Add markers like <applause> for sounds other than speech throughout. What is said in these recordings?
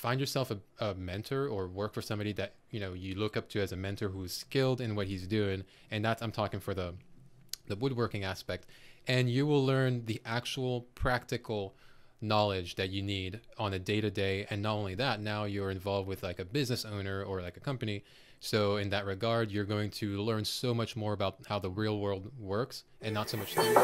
find yourself a, a mentor or work for somebody that you know you look up to as a mentor who's skilled in what he's doing, and that's I'm talking for the the woodworking aspect, and you will learn the actual practical knowledge that you need on a day to day. And not only that, now you're involved with like a business owner or like a company. So in that regard, you're going to learn so much more about how the real world works and not so much. Theory.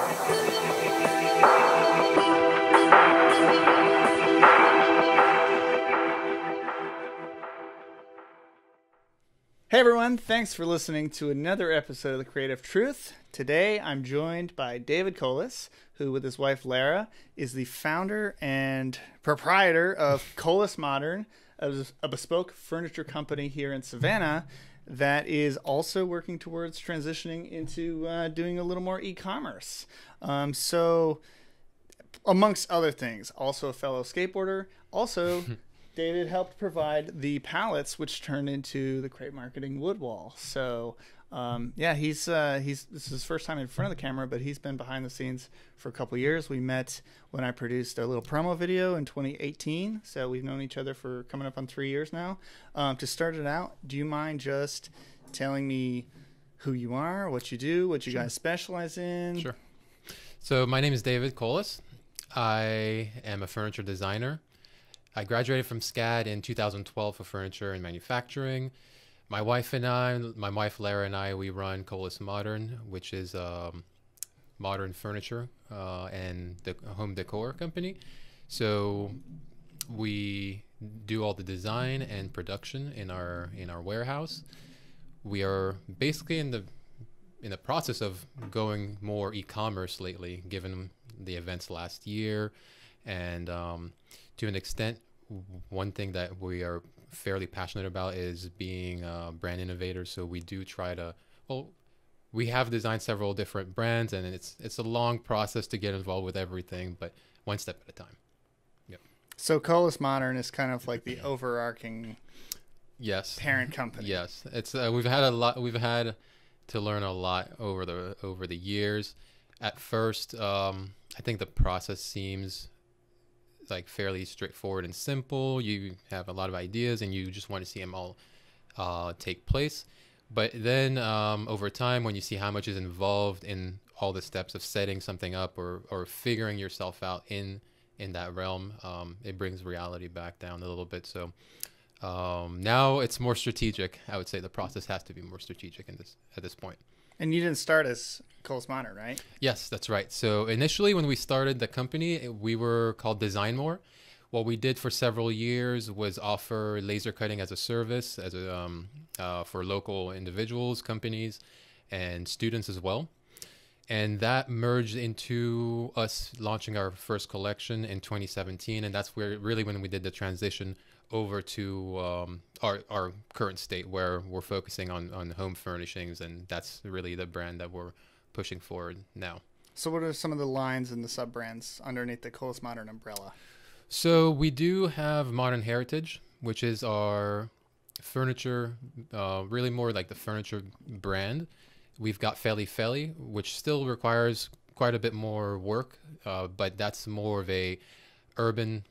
Hey everyone, thanks for listening to another episode of The Creative Truth. Today I'm joined by David Colas, who, with his wife Lara, is the founder and proprietor of <laughs> Colas Modern, a bespoke furniture company here in Savannah that is also working towards transitioning into uh, doing a little more e commerce. Um, so, amongst other things, also a fellow skateboarder, also <laughs> David helped provide the pallets, which turned into the Crate Marketing wood wall. So, um, yeah, he's uh, he's this is his first time in front of the camera, but he's been behind the scenes for a couple years. We met when I produced a little promo video in 2018, so we've known each other for coming up on three years now. Um, to start it out, do you mind just telling me who you are, what you do, what you sure. guys specialize in? Sure. So my name is David Colas. I am a furniture designer. I graduated from SCAD in 2012 for furniture and manufacturing. My wife and I, my wife Lara and I, we run Colas Modern, which is um, modern furniture uh, and the home decor company. So we do all the design and production in our in our warehouse. We are basically in the in the process of going more e-commerce lately, given the events last year, and um, to an extent, one thing that we are fairly passionate about is being uh, brand innovators. So we do try to, well, we have designed several different brands, and it's it's a long process to get involved with everything, but one step at a time. Yep. So Colas Modern is kind of like the <clears throat> overarching yes parent company. Yes, it's uh, we've had a lot. We've had to learn a lot over the over the years. At first, um, I think the process seems like fairly straightforward and simple. You have a lot of ideas and you just want to see them all uh, take place. But then um, over time, when you see how much is involved in all the steps of setting something up or, or figuring yourself out in in that realm, um, it brings reality back down a little bit. So um, now it's more strategic. I would say the process has to be more strategic in this at this point. And you didn't start as Colas Modern, right? Yes, that's right. So initially, when we started the company, we were called Design More. What we did for several years was offer laser cutting as a service, as a um, uh, for local individuals, companies, and students as well. And that merged into us launching our first collection in 2017, and that's where really when we did the transition over to um, our our current state where we're focusing on on home furnishings, and that's really the brand that we're pushing forward now. So, what are some of the lines and the sub brands underneath the Colas Modern umbrella? So, we do have Modern Heritage, which is our furniture, uh, really more like the furniture brand. We've got Feli Feli, which still requires quite a bit more work, uh, but that's more of a urban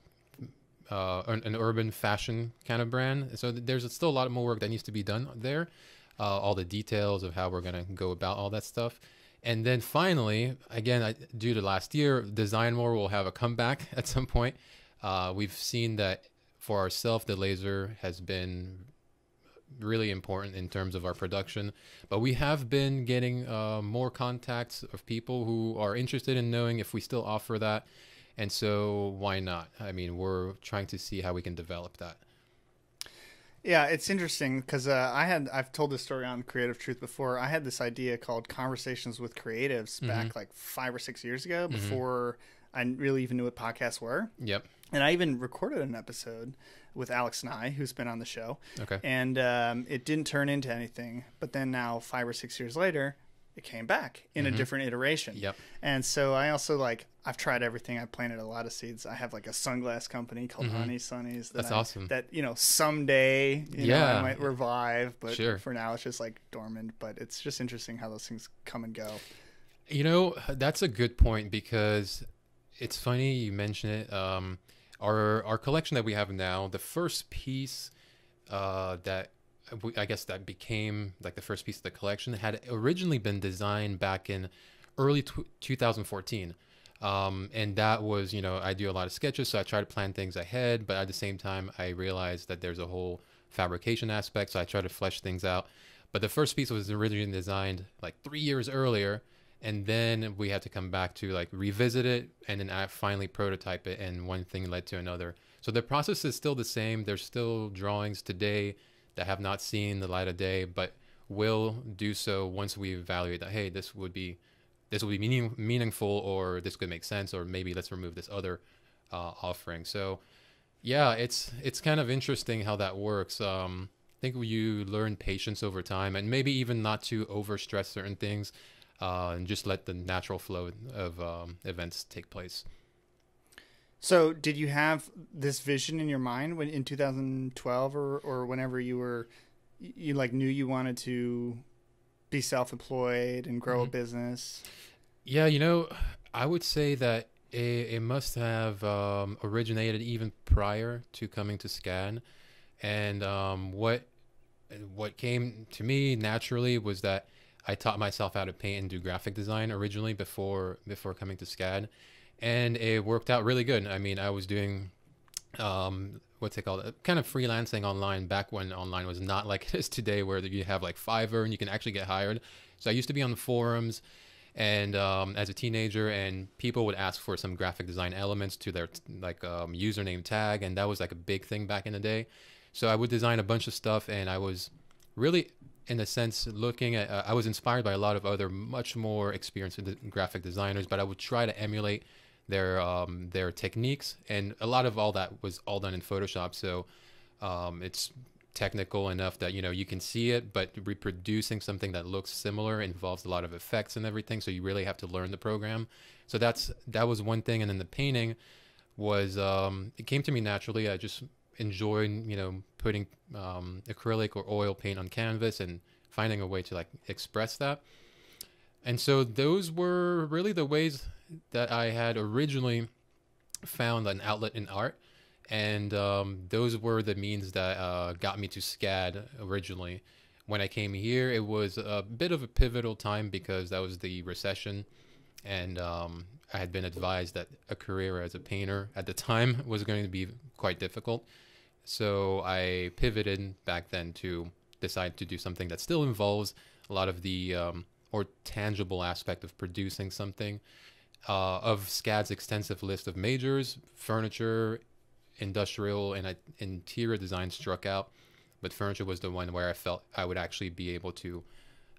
uh, an, an, urban fashion kind of brand. So there's still a lot more work that needs to be done there. Uh, all the details of how we're going to go about all that stuff. And then finally, again, I, due to last year, Design More will have a comeback <laughs> at some point. Uh, we've seen that for ourselves, the laser has been really important in terms of our production. But we have been getting uh, more contacts of people who are interested in knowing if we still offer that and so why not? I mean, we're trying to see how we can develop that. Yeah, it's interesting because uh, I had I've told this story on Creative Truth before. I had this idea called Conversations with Creatives mm-hmm. back like five or six years ago, mm-hmm. before I really even knew what podcasts were. Yep. And I even recorded an episode with Alex Nye, who's been on the show. Okay. And um, it didn't turn into anything. But then now, five or six years later, it came back in mm-hmm. a different iteration. Yep. And so I also like I've tried everything. I planted a lot of seeds. I have like a sunglass company called mm-hmm. Honey Sunnies. That That's I, awesome. That you know someday you yeah know, I might revive, but sure. for now it's just like dormant. But it's just interesting how those things come and go. You know, that's a good point because it's funny you mention it. Um, our our collection that we have now, the first piece uh, that I guess that became like the first piece of the collection had originally been designed back in early tw 2014. Um, and that was, you know, I do a lot of sketches, so I try to plan things ahead, but at the same time, I realized that there's a whole fabrication aspect, so I try to flesh things out. But the first piece was originally designed like three years earlier, and then we had to come back to like revisit it and then I finally prototype it, and one thing led to another. So the process is still the same. There's still drawings today that have not seen the light of day, but will do so once we evaluate that. Hey, this would be this will be meaning, meaningful, or this could make sense, or maybe let's remove this other uh, offering. So yeah, it's it's kind of interesting how that works. Um, I think you learn patience over time, and maybe even not to overstress certain things, uh, and just let the natural flow of um, events take place. So, did you have this vision in your mind when in 2012 or or whenever you were you like knew you wanted to be self-employed and grow mm-hmm. a business? Yeah, you know, I would say that it, it must have um, originated even prior to coming to SCAD, and um, what what came to me naturally was that I taught myself how to paint and do graphic design originally before before coming to SCAD, and it worked out really good. I mean, I was doing um, what's it called? Kind of freelancing online back when online was not <laughs> like it is today, where you have like Fiverr and you can actually get hired. So I used to be on the forums, and um, as a teenager, and people would ask for some graphic design elements to their like um, username tag, and that was like a big thing back in the day. So I would design a bunch of stuff, and I was really, in a sense, looking at. Uh, I was inspired by a lot of other much more experienced graphic designers, but I would try to emulate their um, their techniques, and a lot of all that was all done in Photoshop. So um, it's technical enough that you know you can see it, but reproducing something that looks similar involves a lot of effects and everything. So you really have to learn the program. So that's that was one thing, and then the painting was um, it came to me naturally. I just enjoyed you know putting um, acrylic or oil paint on canvas and finding a way to like express that. And so those were really the ways that I had originally found an outlet in art, and um, those were the means that uh, got me to SCAD originally. When I came here, it was a bit of a pivotal time because that was the recession, and um, I had been advised that a career as a painter at the time <laughs> was going to be quite difficult. So I pivoted back then to decide to do something that still involves a lot of the um, more tangible aspect of producing something uh, of SCAD's extensive list of majors, furniture, industrial, and uh, interior design struck out. But furniture was the one where I felt I would actually be able to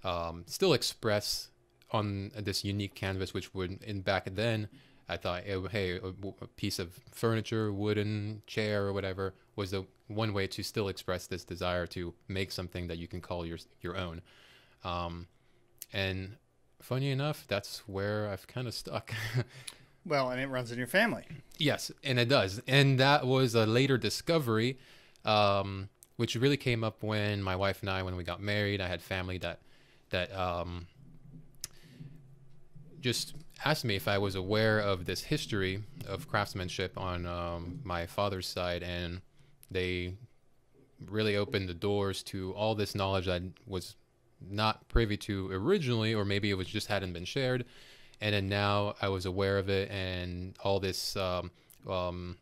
um, still express on this unique canvas, which would, in back then, I thought, hey, a, piece of furniture, wooden chair, or whatever, was the one way to still express this desire to make something that you can call your your own. Um, and funny enough, that's where I've kind of stuck. <laughs> well, and it runs in your family. Yes, and it does. And that was a later discovery, um, which really came up when my wife and I, when we got married, I had family that that um, just asked me if I was aware of this history of craftsmanship on um, my father's side, and they really opened the doors to all this knowledge that was not privy to originally, or maybe it was just hadn't been shared, and then now I was aware of it, and all this, um, um,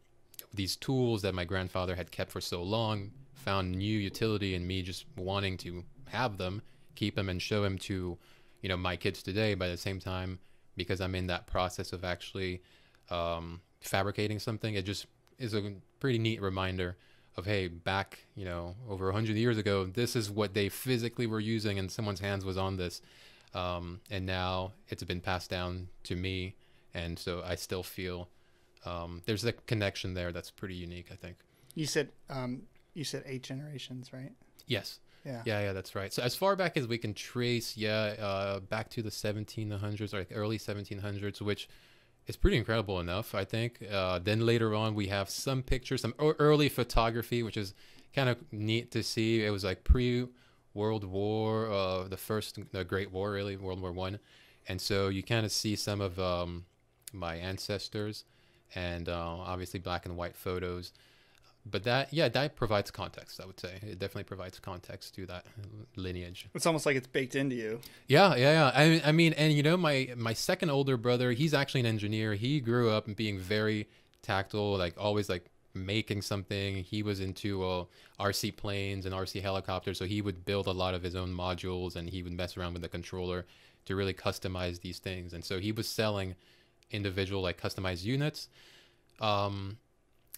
these tools that my grandfather had kept for so long found new utility in me just wanting to have them, keep them, and show them to, you know, my kids today. But at the same time, because I'm in that process of actually um, fabricating something, it just is a pretty neat reminder of hey back you know over 100 years ago this is what they physically were using and someone's hands was on this. Um, and now it's been passed down to me. And so i still feel um, there's a connection there that's pretty unique i think. You said um, you said eight generations right? Yes. Yeah. yeah, yeah, that's right. So as far back as we can trace, yeah, uh, back to the 1700s or like early 1700s, which it's pretty incredible enough, I think. Uh, then later on, we have some pictures, some early photography, which is kind of neat to see. It was like pre World War, uh, the first, the Great War, really, World War One, and so you kind of see some of um, my ancestors and uh, obviously black and white photos. But that, yeah, that provides context. I would say it definitely provides context to that lineage. It's almost like it's baked into you. Yeah, yeah, yeah. I, I mean, and you know, my my second older brother, he's actually an engineer. He grew up being very tactile, like always like making something. He was into uh, RC planes and RC helicopters, so he would build a lot of his own modules and he would mess around with the controller to really customize these things. And so he was selling individual like customized units. Um,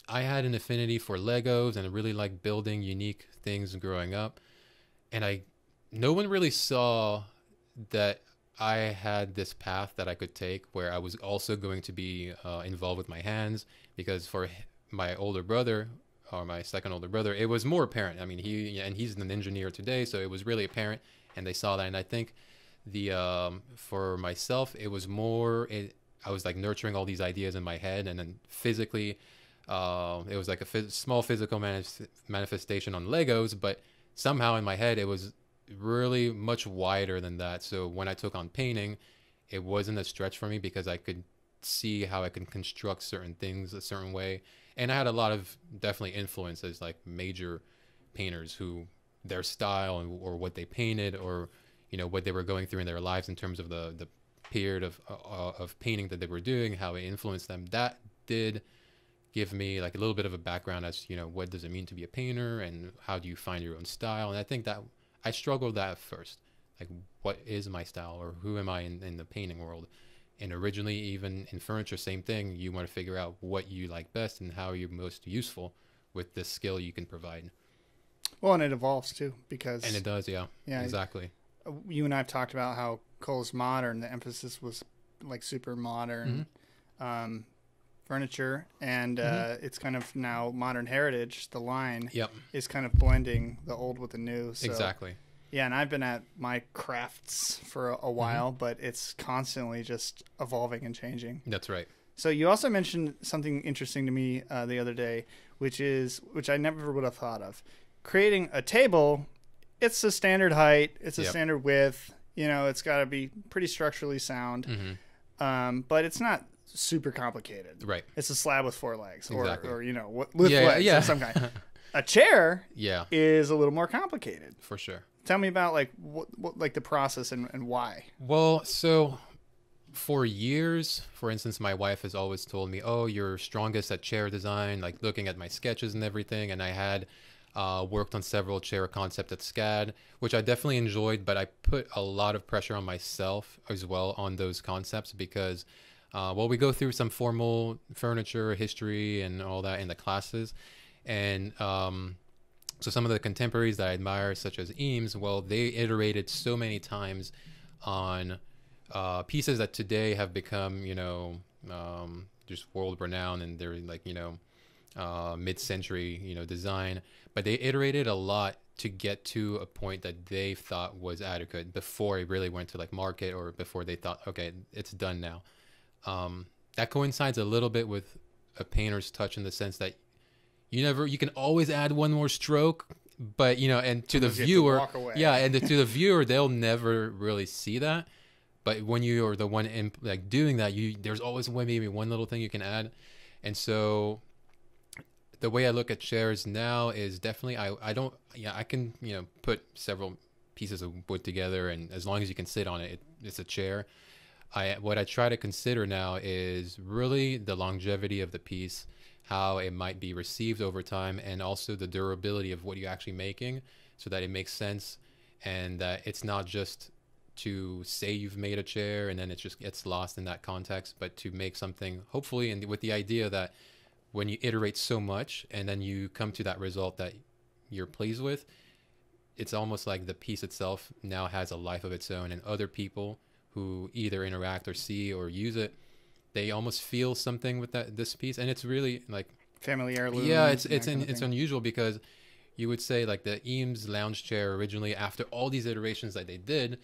I had an affinity for Legos and I really like building unique things growing up. And I, no one really saw that I had this path that I could take where I was also going to be uh, involved with my hands because for my older brother or my second older brother, it was more apparent. I mean, he and he's an engineer today, so it was really apparent, and they saw that. And I think the um, for myself, it was more. It, I was like nurturing all these ideas in my head, and then physically, uh, it was like a phys- small physical manif- manifestation on Legos, but somehow in my head, it was really much wider than that. So when I took on painting, it wasn't a stretch for me because I could see how I can construct certain things a certain way. And I had a lot of definitely influences, like major painters who their style and, or what they painted or you know what they were going through in their lives in terms of the the period of uh, of painting that they were doing, how it influenced them. That did give me like a little bit of a background as you know what does it mean to be a painter and how do you find your own style. And I think that I struggled with that at first, like what is my style or who am I in, in the painting world. And originally, even in furniture, same thing. You want to figure out what you like best and how you're most useful with the skill you can provide. Well, and it evolves too because And it does, yeah. Yeah, exactly. you and I have talked about how Colas Modern. The emphasis was like super modern um, furniture, and uh, it's kind of now modern heritage. The line Yep, is kind of blending the old with the new. So, exactly. Yeah, and I've been at my crafts for a, a while, but it's constantly just evolving and changing. That's right. So you also mentioned something interesting to me uh, the other day, which is which I never would have thought of. Creating a table, it's a standard height, it's a Yep. standard width. You know, it's got to be pretty structurally sound, hmm um, but it's not super complicated. Right. It's a slab with four legs, or, Exactly. or you know, with Yeah, legs yeah. of some kind. <laughs> a chair Yeah, is a little more complicated. for sure. Tell me about like what, what like the process and, and why. Well, so for years, for instance, my wife has always told me, "Oh, you're strongest at chair design." Like looking at my sketches and everything, and I had uh, worked on several chair concept at SCAD, which I definitely enjoyed, but I put a lot of pressure on myself as well on those concepts because, uh, well, we go through some formal furniture history and all that in the classes, and um, so some of the contemporaries that I admire, such as Eames, well, they iterated so many times on uh, pieces that today have become, you know, um, just world renowned, and they're like, you know, uh, mid-century, you know, design. But they iterated a lot to get to a point that they thought was adequate before it really went to like market or before they thought, okay, it's done now. Um, that coincides a little bit with a painter's touch in the sense that you never you can always add one more stroke but you know and to the Sometimes you have to viewer walk away. yeah and to the viewer they'll never really see that. But when you are the one in, like doing that you there's always one maybe one little thing you can add. And so the way i look at chairs now is definitely i i don't yeah i can you know put several pieces of wood together and as long as you can sit on it, it it's a chair I what I try to consider now is really the longevity of the piece, how it might be received over time, and also the durability of what you're actually making, so that it makes sense, and that it's not just to say you've made a chair and then it just gets lost in that context, but to make something hopefully, and with the idea that when you iterate so much and then you come to that result that you're pleased with, it's almost like the piece itself now has a life of its own, and other people who either interact or see or use it, they almost feel something with that this piece, and it's really like Family heirloom. yeah, it's it's an, it's unusual because you would say like the Eames lounge chair originally after all these iterations that they did,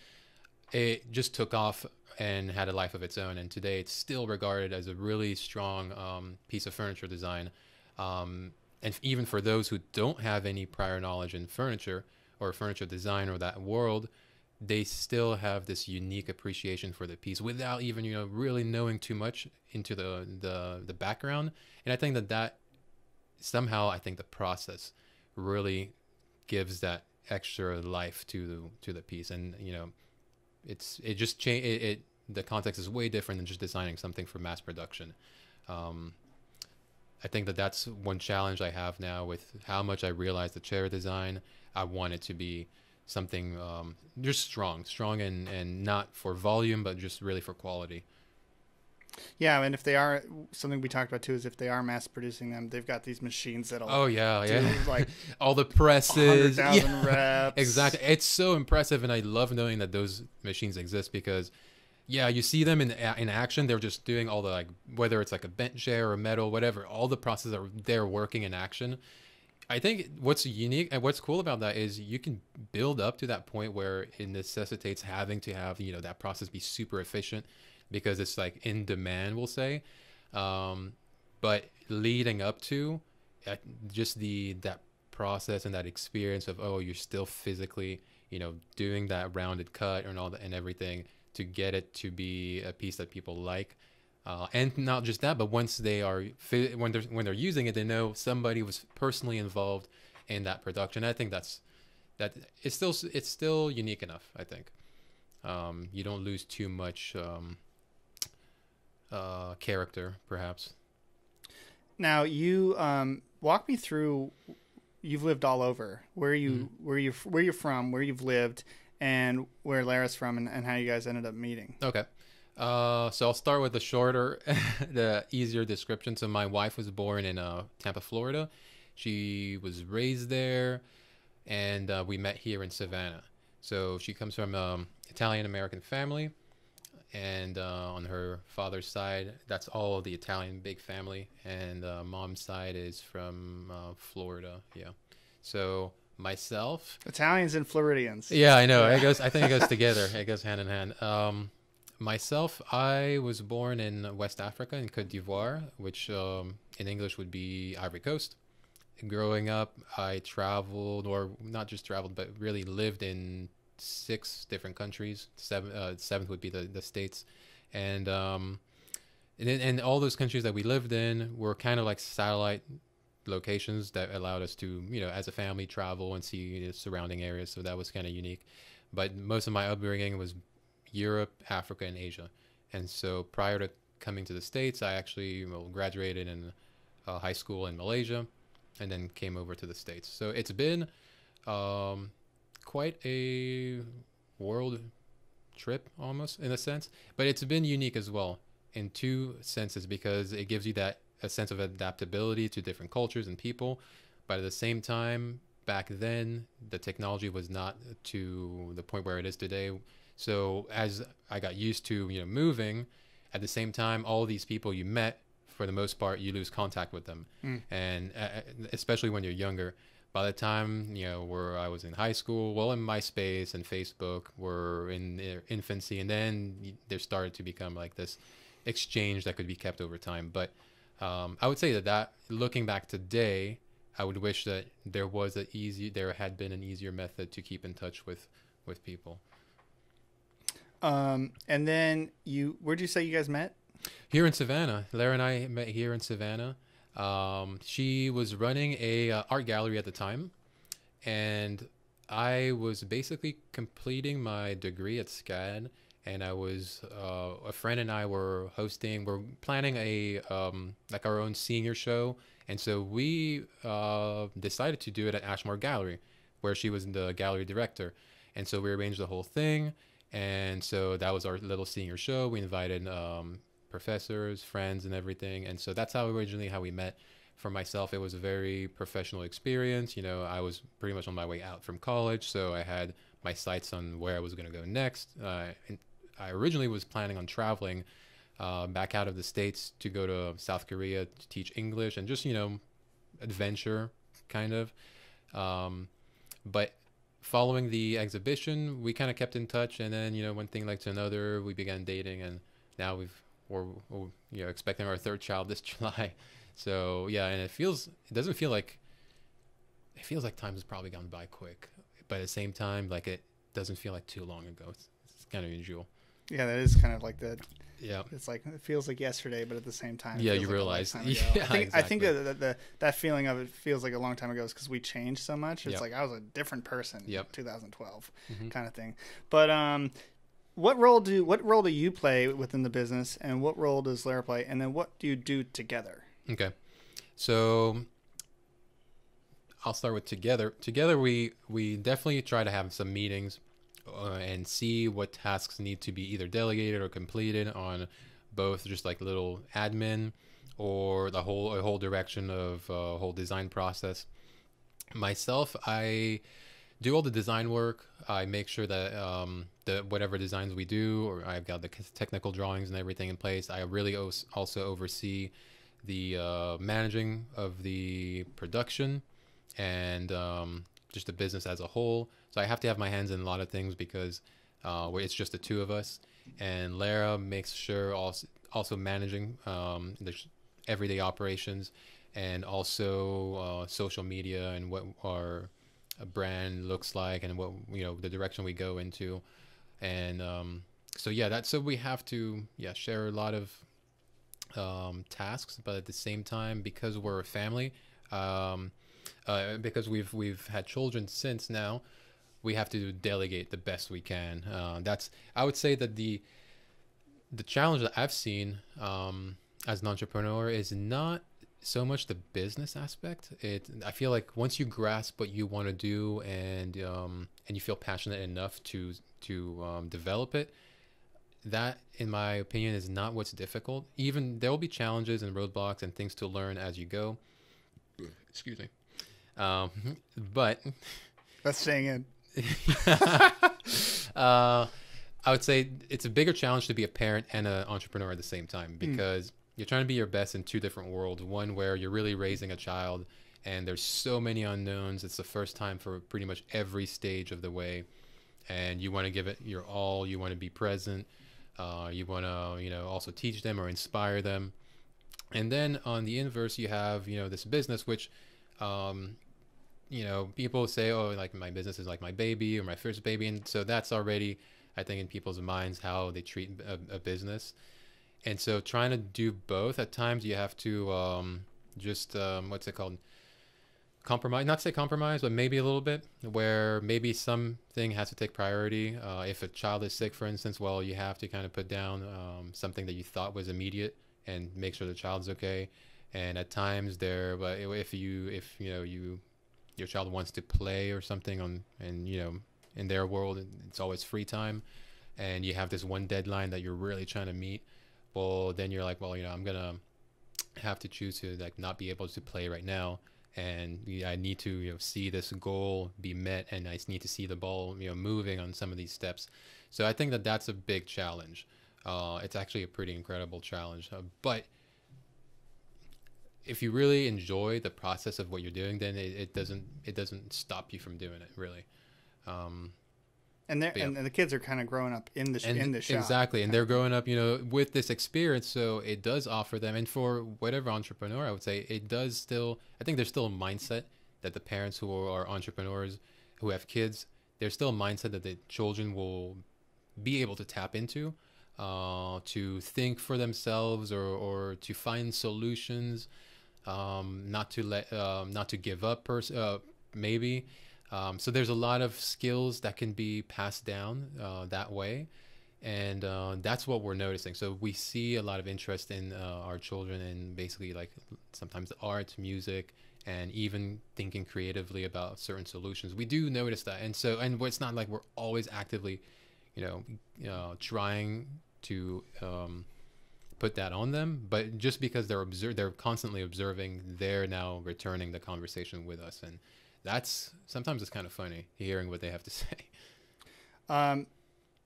it just took off and had a life of its own, and today it's still regarded as a really strong um, piece of furniture design, um, and even for those who don't have any prior knowledge in furniture or furniture design or that world, they still have this unique appreciation for the piece without even you know really knowing too much into the the the background. And i think that that somehow i think the process really gives that extra life to the to the piece. And you know it's it just change it, it the context is way different than just designing something for mass production. Um, I think that that's one challenge I have now with how much I realize the chair design. I want it to be something um, just strong, strong and, and not for volume, but just really for quality. Yeah, and if they are something we talked about too is if they are mass producing them, they've got these machines that'll Oh yeah, yeah. like <laughs> All the presses, yeah. reps. <laughs> Exactly. It's so impressive, and I love knowing that those machines exist because, yeah, you see them in in action. They're just doing all the like whether it's like a bent chair or metal, whatever. All the processes are they're working in action. I think what's unique and what's cool about that is you can build up to that point where it necessitates having to have you know that process be super efficient because it's like in demand, we'll say. Um, but leading up to uh, just the that process and that experience of oh you're still physically you know doing that rounded cut and all that and everything to get it to be a piece that people like uh, and not just that but once they are when they're when they're using it they know somebody was personally involved in that production i think that's that it's still it's still unique enough i think um, you don't lose too much um, uh, character perhaps Now you um, walk me through. You've lived all over. Where you Mm-hmm. where you where you're from, where you've lived, and where Lara's from, and, and how you guys ended up meeting. Okay. Uh, so I'll start with the shorter, <laughs> the easier description. So my wife was born in uh, Tampa, Florida. She was raised there, and uh, we met here in Savannah. So she comes from um, Italian American family, and uh, on her father's side, that's all the Italian big family, and uh, mom's side is from uh, Florida. Yeah. So myself, Italians and Floridians. yeah, I know. It goes. I think it goes <laughs> together. It goes hand in hand. Um, myself, I was born in West Africa in Cote d'Ivoire, which um, in English would be Ivory Coast. Growing up, I traveled, or not just traveled, but really lived in six different countries. Seven, uh, seventh would be the the states, and um, and and all those countries that we lived in were kind of like satellite locations that allowed us to, you know, as a family travel and see the surrounding areas. So that was kind of unique. But most of my upbringing was Europe, Africa, and Asia. And so prior to coming to the States, I actually graduated in uh, high school in Malaysia and then came over to the States. So it's been um, quite a world trip almost in a sense, but it's been unique as well in two senses because it gives you that a sense of adaptability to different cultures and people, but at the same time, back then the technology was not to the point where it is today. So as I got used to you know moving, at the same time, all these people you met for the most part you lose contact with them, Mm. and uh, especially when you're younger. By the time you know where I was in high school, well, in MySpace and Facebook were in their infancy, and then there started to become like this exchange that could be kept over time. But um, I would say that that looking back today, I would wish that there was an easy, there had been an easier method to keep in touch with with people. Um, and then you, where'd you say you guys met? Here in Savannah, Lara and I met here in Savannah. Um, she was running a uh, art gallery at the time, and I was basically completing my degree at SCAD, and I was uh, a friend and I were hosting. We're planning a um, like our own senior show, and so we uh, decided to do it at Ashmore Gallery, where she was the gallery director, and so we arranged the whole thing. And so that was our little senior show. We invited um, professors, friends, and everything. And so that's how originally how we met. For myself, it was a very professional experience. You know, I was pretty much on my way out from college, so I had my sights on where I was going to go next. Uh, I originally was planning on traveling uh, back out of the states to go to South Korea to teach English and just you know adventure kind of. Um, but following the exhibition, we kind of kept in touch, and then you know one thing led to another. We began dating, and now we've we're, you know expecting our third child this <laughs> July. So yeah, and it feels it doesn't feel like it feels like time has probably gone by quick, but at the same time, like it doesn't feel like too long ago. It's, it's kind of unusual. Yeah, that is kind of like the. Yeah. It's like it feels like yesterday, but at the same time, Yeah, you like realize- <laughs> yeah, I think, I think exactly. that, that, that that feeling of it feels like a long time ago is because we changed so much. It's Yep. like I was a different person. Yep. in 2012, Mhm. kind of thing. But um, what role do what role do you play within the business, and what role does Lara play, and then what do you do together? Okay. So I'll start with together. Together, we we definitely try to have some meetings uh, and see what tasks need to be either delegated or completed on both just like little admin or the whole a whole direction of uh, whole design process. Myself, I do all the design work. I make sure that um, the whatever designs we do, or I've got the technical drawings and everything in place. I really also oversee the uh, managing of the production and um, just the business as a whole. So I have to have my hands in a lot of things because uh, it's just the two of us. And Lara makes sure also also managing um, the everyday operations and also uh, social media and what our uh, brand looks like and what you know the direction we go into. And um, so yeah, that's so we have to yeah share a lot of um, tasks, but at the same time, because we're a family, um, uh, because we've we've had children since now, we have to delegate the best we can. Uh, that's I would say that the the challenge that I've seen um, as an entrepreneur is not so much the business aspect. It I feel like once you grasp what you want to do and um, and you feel passionate enough to to um, develop it, that in my opinion is not what's difficult even there will be challenges and roadblocks and things to learn as you go excuse me um, but That's staying in. <laughs> uh, i would say it's a bigger challenge to be a parent and an entrepreneur at the same time because you're trying to be your best in two different worlds. One where you're really raising a child and there's so many unknowns. It's the first time for pretty much every stage of the way. And you want to give it your all. You want to be present. Uh, you want to you know also teach them or inspire them. And then on the inverse you have you know this business which um, you know people say oh like my business is like my baby or my first baby and so that's already i think in people's minds how they treat a, a business. And so trying to do both at times you have to um, just um, what's it called? Compromise not say compromise but maybe a little bit where maybe something has to take priority. Uh, if a child is sick for instance well you have to kind of put down um, something that you thought was immediate and make sure the child's okay. And at times there but if you if you know you your child wants to play or something on and you know in their world it's always free time and you have this one deadline that you're really trying to meet well then you're like well you know i'm gonna have to choose to like not be able to play right now and I need to you know see this goal be met and I need to see the ball you know moving on some of these steps. So I think that that's a big challenge. Uh, it's actually a pretty incredible challenge. Uh, but if you really enjoy the process of what you're doing then it, it doesn't it doesn't stop you from doing it really um, And they Yeah. and, and the kids are kind of growing up in the sh- and in the shop. exactly and they're growing up you know with this experience so it does offer them and for whatever entrepreneur i would say it does still i think there's still a mindset that the parents who are entrepreneurs who have kids there's still a mindset that the children will be able to tap into uh, to think for themselves or, or to find solutions um, not to let um, not to give up pers- uh, maybe. Um, so there's a lot of skills that can be passed down uh, that way. And uh, that's what we're noticing. So we see a lot of interest in uh, our children in basically like sometimes art music and even thinking creatively about certain solutions. We do notice that. And so and it's not like we're always actively you know uh, trying to um, put that on them but just because they're observe they're constantly observing they're now returning the conversation with us and that's sometimes it's kind of funny hearing what they have to <laughs> say Um,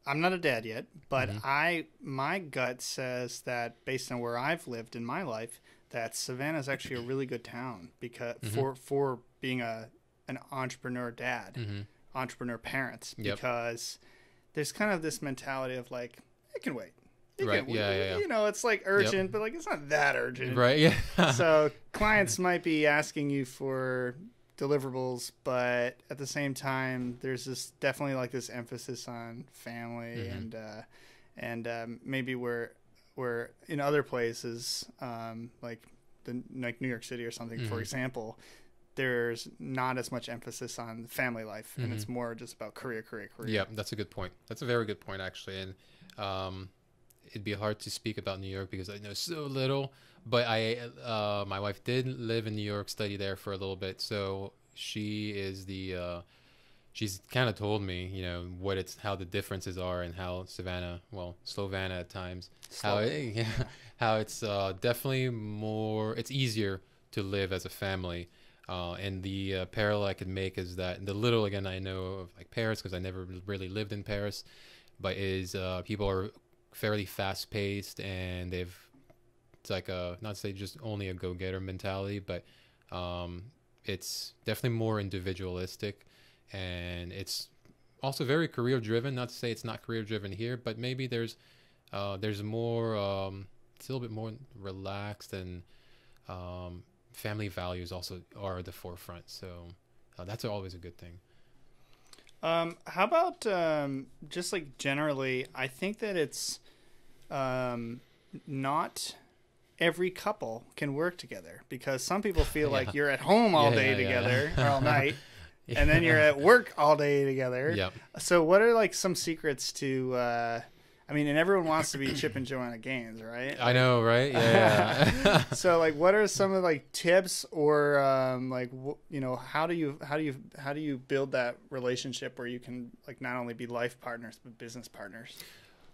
I'm not a dad yet, but Mhm. I my gut says that based on where I've lived in my life, that Savannah is actually a really good town because Mhm. for for being a an entrepreneur dad, mm-hmm. entrepreneur parents, Yep. because there's kind of this mentality of like it can wait. It Right, can- yeah, yeah, yeah. You know, it's like urgent, but like it's not that urgent. right yeah <laughs> so clients might be asking you for deliverables, but at the same time, there's this definitely like this emphasis on family Mhm. and uh, and um, maybe we're we're in other places um, like the like New York City or something, for Mhm. example. There's not as much emphasis on family life, and it's Mhm. more just about career, career, career. Yeah, that's a good point. That's a very good point, actually. And um, it'd be hard to speak about New York because I know so little. But I, uh, my wife did live in New York, study there for a little bit, so she is the. Uh, she's kind of told me, you know, what it's how the differences are and how Savannah, well, Slovana at times, how Slow. it, <laughs> yeah, how it's uh, definitely more. It's easier to live as a family. Uh, and the uh, parallel I could make is that the little again I know of like Paris because I never really lived in Paris, but is uh, people are fairly fast paced and they've it's like a not to say just only a go getter mentality, but um, it's definitely more individualistic and it's also very career driven. Not to say it's not career driven here, but maybe there's uh, there's more um, it's a little bit more relaxed and um, family values also are at the forefront. So uh, that's always a good thing. Um, how about um, just like generally? I think that it's um, not every couple can work together because some people feel like you're at home all Yeah, day yeah, yeah. together <laughs> or all night, and then you're at work all day together. Yep. So, what are like some secrets to? Uh, I mean, and everyone wants to be Chip and Joanna Gaines, right? I know, right? Yeah. yeah. <laughs> so like what are some of like tips or um, like you know how do you how do you how do you build that relationship where you can like not only be life partners but business partners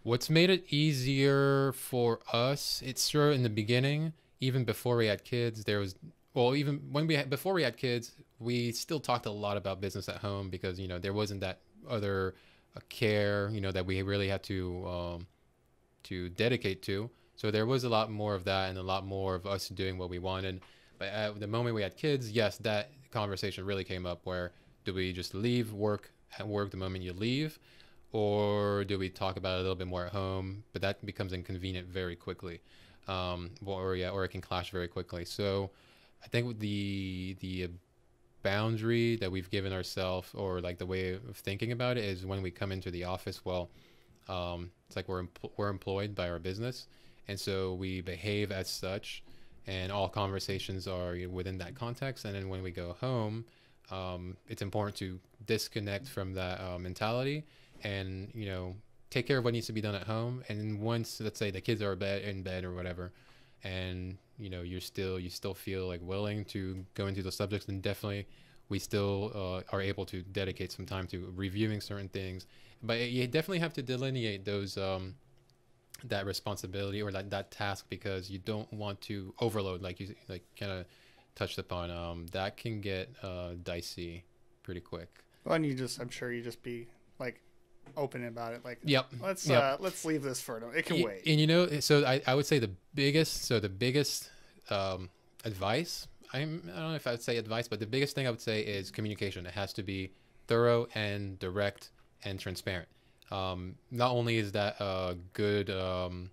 What's made it easier for us? It's sure in the beginning, even before we had kids, there was well, even when we had before we had kids, we still talked a lot about business at home because you know there wasn't that other uh, care you know that we really had to um, to dedicate to. So there was a lot more of that and a lot more of us doing what we wanted. But at the moment we had kids, yes, that conversation really came up. Where do we just leave work at work the moment you leave? Or do we talk about it a little bit more at home? But that becomes inconvenient very quickly, um, or yeah, or it can clash very quickly. So I think the the boundary that we've given ourselves, or like the way of thinking about it, is when we come into the office. Well, um, it's like we're empl- we're employed by our business, and so we behave as such, and all conversations are within that context. And then when we go home, um, it's important to disconnect from that uh, mentality and you know take care of what needs to be done at home. And once let's say the kids are in bed or whatever and you know you're still you still feel like willing to go into those subjects then definitely we still uh, are able to dedicate some time to reviewing certain things. But you definitely have to delineate those um, that responsibility or that, that task because you don't want to overload like you like kind of touched upon. Um, that can get uh, dicey pretty quick. Well and you just i'm sure you just be like open about it like yep let's Yep. uh let's leave this for it can Y- wait And you know, so I, I would say the biggest, so the biggest um, advice, I'm, I don't know if I would say advice, but the biggest thing I would say is communication. It has to be thorough and direct and transparent. Um, not only is that a good um,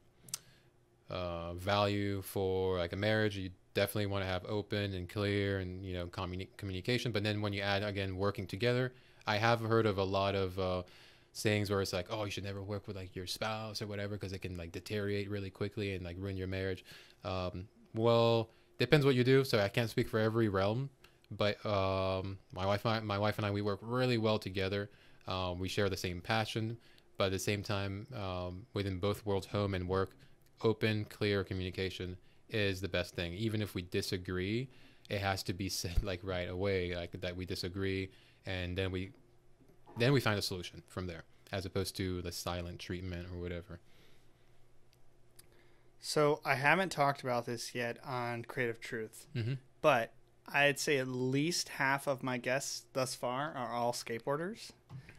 uh, value for like a marriage, you definitely want to have open and clear and you know communi- communication. But then when you add again working together, I have heard of a lot of uh, sayings where it's like, oh, you should never work with like your spouse or whatever because it can like deteriorate really quickly and like ruin your marriage. Um, well, depends what you do. So I can't speak for every realm, but um, my wife, I, my wife and I, we work really well together. Um, we share the same passion, but at the same time, um, within both worlds, home and work, open, clear communication is the best thing. Even if we disagree, it has to be said <laughs> like right away, like that we disagree, and then we then we find a solution from there, as opposed to the silent treatment or whatever. so i haven't talked about this yet on creative truth Mm-hmm. but i'd say at least half of my guests thus far are all skateboarders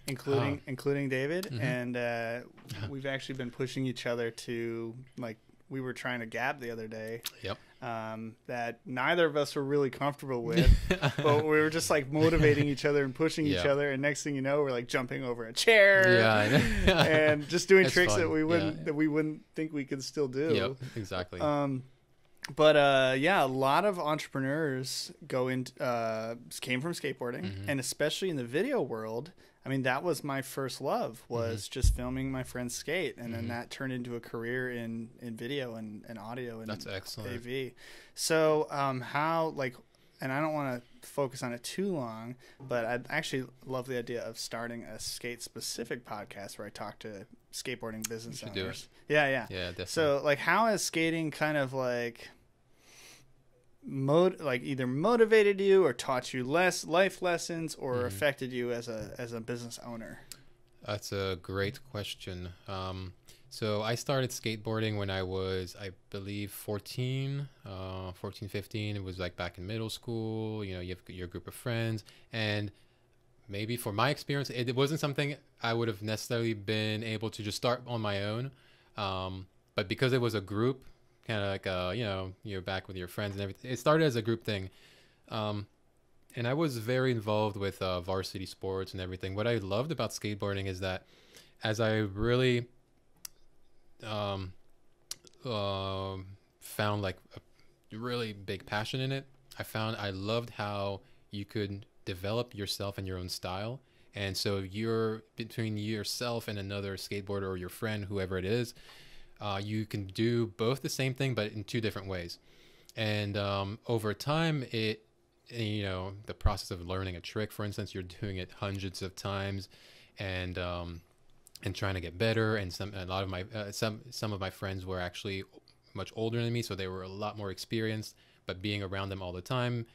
including including david Mhm. and uh, <laughs> we've actually been pushing each other to like we were trying to gap the other day Yep. Um, that neither of us were really comfortable with <laughs> but we were just like motivating each other and pushing each other and next thing you know we're like jumping over a chair Yeah, <laughs> and just doing It's tricks that we wouldn't Yeah. that we wouldn't think we could still do Yep. Exactly. um, but uh, yeah, a lot of entrepreneurs go in uh, came from skateboarding, Mhm. and especially in the video world. I mean, that was my first love was Mm-hmm. just filming my friends skate, and then Mhm. that turned into a career in in video and, and audio and That's excellent. AV. So, um, how like, and I don't want to focus on it too long, but I'd actually love the idea of starting a skate specific podcast where I talk to skateboarding business should do it. owners. Yeah, yeah. Yeah, definitely. So, like, how has skating kind of like, mode like either motivated you or taught you less life lessons or Mhm. affected you as a as a business owner? That's a great question. Um, so I started skateboarding when I was, I believe, 14, uh, 14, 15. It was like back in middle school. You know, you have your group of friends. And maybe for my experience, it, it wasn't something I would have necessarily been able to just start on my own. Um, but because it was a group, kind of like, uh, you know, you're back with your friends and everything, it started as a group thing. Um, and I was very involved with uh, varsity sports and everything. What I loved about skateboarding is that as I really um, um found like a really big passion in it, I found I loved how you could develop yourself and your own style. And so you're between yourself and another skateboarder or your friend, whoever it is, uh, you can do both the same thing, but in two different ways. And um, over time, it you know the process of learning a trick for instance you're doing it hundreds of times and um and trying to get better and some a lot of my uh, some some of my friends were actually much older than me so they were a lot more experienced but being around them all the time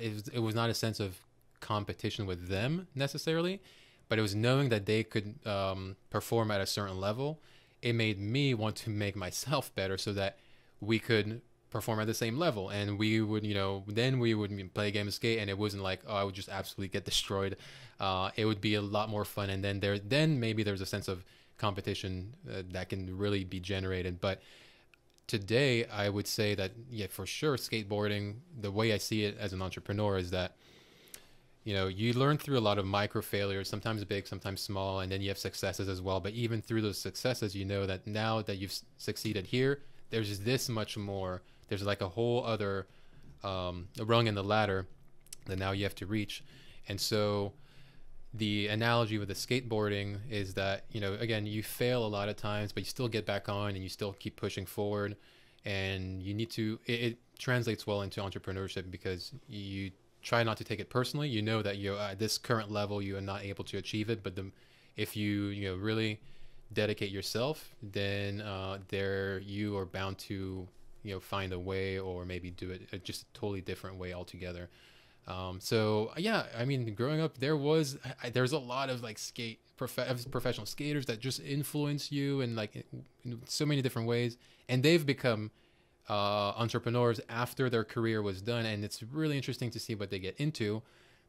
it was, it was not a sense of competition with them necessarily but it was knowing that they could um, perform at a certain level it made me want to make myself better so that we could perform at the same level. And we would you know then we would play a game of skate and it wasn't like oh i would just absolutely get destroyed. Uh, it would be a lot more fun. And then there then maybe there's a sense of competition uh, that can really be generated. But today i would say that yeah for sure skateboarding the way i see it as an entrepreneur is that you know you learn through a lot of micro failures sometimes big sometimes small and then you have successes as well. But even through those successes you know that now that you've succeeded here there's this much more. There's like a whole other um, rung in the ladder that now you have to reach. And so the analogy with the skateboarding is that you know again you fail a lot of times but you still get back on and you still keep pushing forward. And you need to it, it translates well into entrepreneurship because you try not to take it personally. You know that you're at this current level you are not able to achieve it but the if you you know really dedicate yourself then uh, there you are bound to you know find a way or maybe do it a just a totally different way altogether. Um, so yeah, I mean, growing up, there was I, there's a lot of like skate prof- professional skaters that just influence you in like in so many different ways, and they've become uh, entrepreneurs after their career was done, and it's really interesting to see what they get into,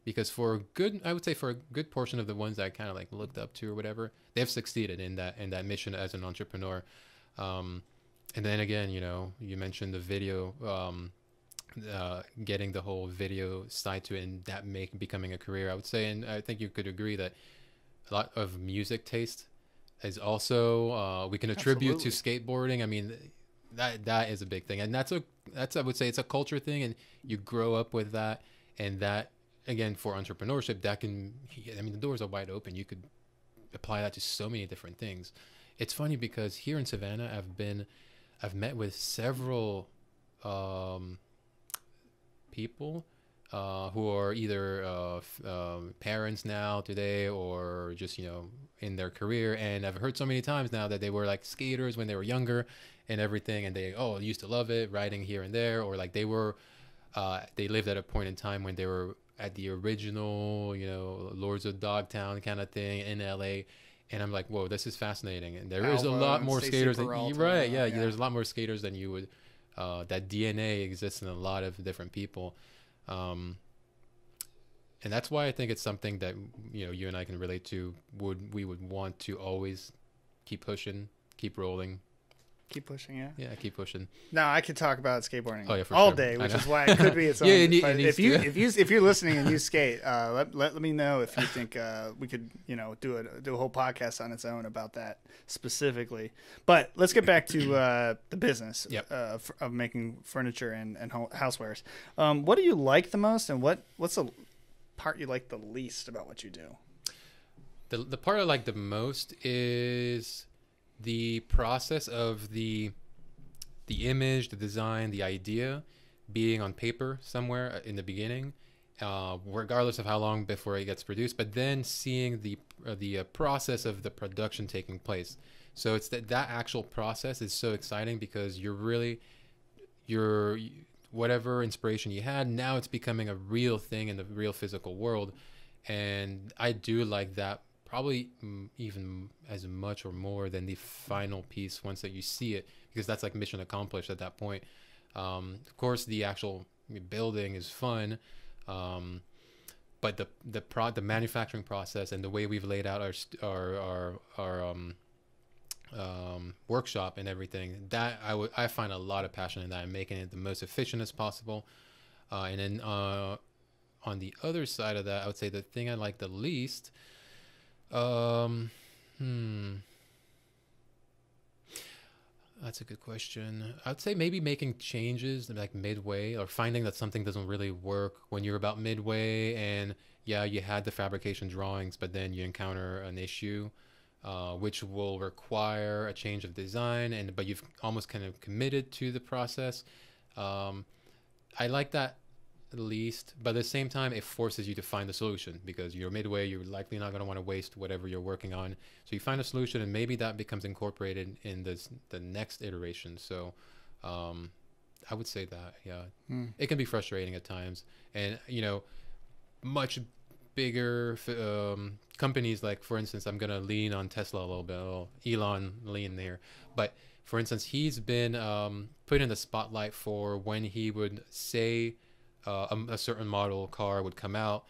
because for a good, I would say for a good portion of the ones that I kind of like looked up to or whatever, they've succeeded in that in that mission as an entrepreneur. Um, and then again, you know, you mentioned the video. Um, uh, getting the whole video side to it and that make becoming a career. I would say, and I think you could agree that a lot of music taste is also uh, we can attribute to skateboarding. I mean, that that is a big thing, and that's a that's I would say it's a culture thing, and you grow up with that, and that again for entrepreneurship that can I mean the doors are wide open. You could apply that to so many different things. It's funny because here in Savannah, I've been I've met with several. Um, people uh, who are either uh, um, parents now today or just you know in their career and i've heard so many times now that they were like skaters when they were younger and everything and they oh used to love it riding here and there or like they were uh, they lived at a point in time when they were at the original you know lords of dogtown kind of thing in la and i'm like whoa this is fascinating and there is a lot more Stacey skaters than, right yeah, yeah. there's a lot more skaters than you would uh, that DNA exists in a lot of different people. Um, and that's why I think it's something that you know you and I can relate to. Would we would want to always keep pushing, keep rolling, Keep pushing, yeah. Yeah, keep pushing. Now I could talk about skateboarding Oh, yeah, for all sure. day, which is why it could be <laughs> its own. Yeah, it it if you to. if you if you're listening and you skate, uh, let, let let me know if you think uh, we could you know do a do a whole podcast on its own about that specifically. But let's get back to uh, the business Yep. uh, f- of making furniture and and housewares. Um, what do you like the most, and what what's the part you like the least about what you do? The the part I like the most is the process of the the image, the design, the idea being on paper somewhere in the beginning, uh, regardless of how long before it gets produced. But then seeing the uh, the uh, process of the production taking place. So it's that that actual process is so exciting because you're really your whatever inspiration you had now it's becoming a real thing in the real physical world and i do like that probably even as much or more than the final piece once that you see it because that's like mission accomplished at that point. Um, of course the actual building is fun um, but the the pro the manufacturing process and the way we've laid out our our our, our um, um, workshop and everything that I would I find a lot of passion in that and making it the most efficient as possible. Uh, and then uh, on the other side of that I would say the thing I like the least um hmm that's a good question. I'd say maybe making changes like midway or finding that something doesn't really work when you're about midway and yeah, you had the fabrication drawings, but then you encounter an issue uh, which will require a change of design and but you've almost kind of committed to the process. Um, I like that at least, but at the same time, it forces you to find a solution because you're midway. You're likely not going to want to waste whatever you're working on. So you find a solution, and maybe that becomes incorporated in this the next iteration. So um, I would say that, yeah, Hmm. it can be frustrating at times, and you know, much bigger f- um, companies like, for instance, I'm going to lean on Tesla a little bit. Oh, Elon lean there, but for instance, he's been um, put in the spotlight for when he would say uh, a, a certain model car would come out.